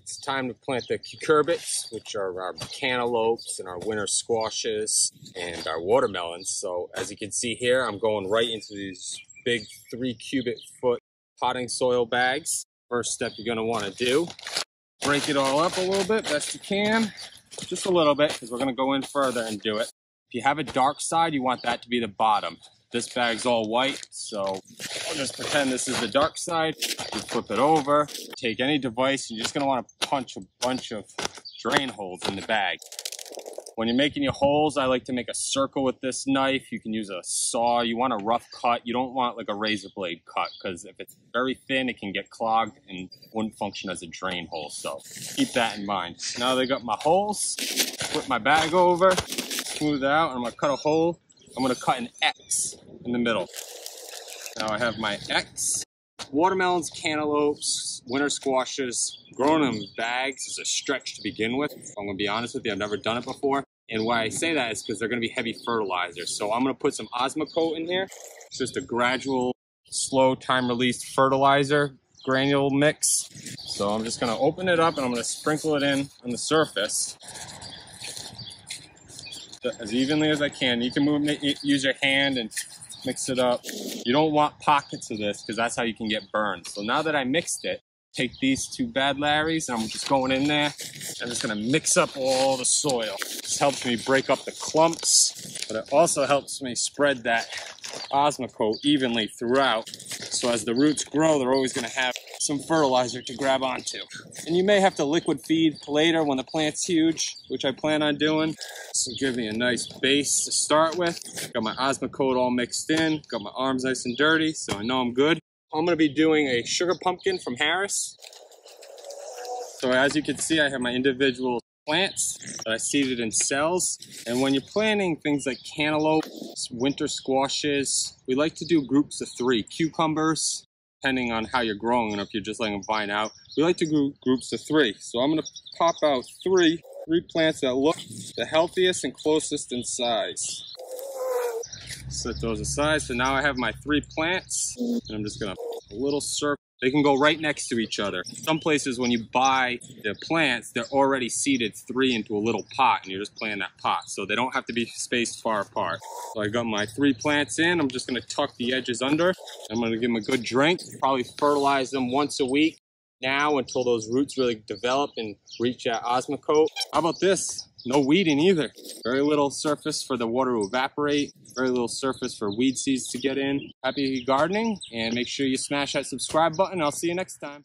it's time to plant the cucurbits, which are our cantaloupes and our winter squashes and our watermelons. So as you can see here, I'm going right into these big three cubic foot potting soil bags. First step you're gonna wanna do, break it all up a little bit, best you can. Just a little bit, because we're gonna go in further and do it. If you have a dark side, you want that to be the bottom. This bag's all white, so I'll just pretend this is the dark side. You flip it over, take any device, you're just gonna wanna punch a bunch of drain holes in the bag. When you're making your holes, I like to make a circle with this knife. You can use a saw. You want a rough cut. You don't want like a razor blade cut because if it's very thin, it can get clogged and wouldn't function as a drain hole. So keep that in mind. Now they got my holes. Flip my bag over, smooth out, and I'm gonna cut a hole. I'm gonna cut an X in the middle. Now I have my X. Watermelons, cantaloupes, winter squashes, growing in bags is a stretch to begin with. I'm gonna be honest with you, I've never done it before. And why I say that is because they're gonna be heavy fertilizers. So I'm gonna put some Osmocote in here. It's just a gradual, slow time release fertilizer granule mix. So I'm just gonna open it up and I'm gonna sprinkle it in on the surface as evenly as I can. You can move, use your hand and mix it up. You don't want pockets of this because that's how you can get burned. So now that I mixed it, take these two bad Larrys and I'm just going in there. I'm just gonna mix up all the soil. This helps me break up the clumps, but it also helps me spread that Osmocote evenly throughout. So as the roots grow, they're always gonna have some fertilizer to grab onto. And you may have to liquid feed later when the plant's huge, which I plan on doing. So give me a nice base to start with. Got my Osmocote all mixed in, got my arms nice and dirty, so I know I'm good. I'm gonna be doing a sugar pumpkin from Harris. So as you can see, I have my individual plants that I seeded in cells. And when you're planting things like cantaloupe, winter squashes, we like to do groups of three. Cucumbers, depending on how you're growing and if you're just letting them vine out. We like to group groups of three. So I'm gonna pop out three, three plants that look the healthiest and closest in size set those aside. So now I have my three plants and I'm just gonna a little circle. They can go right next to each other. Some places when you buy the plants, they're already seeded three into a little pot and you're just planting that pot. So they don't have to be spaced far apart. So I got my three plants in. I'm just gonna tuck the edges under. I'm gonna give them a good drink. Probably fertilize them once a week now until those roots really develop and reach that osmocote. How about this? No weeding either. Very little surface for the water to evaporate. Very little surface for weed seeds to get in. Happy gardening and make sure you smash that subscribe button. I'll see you next time.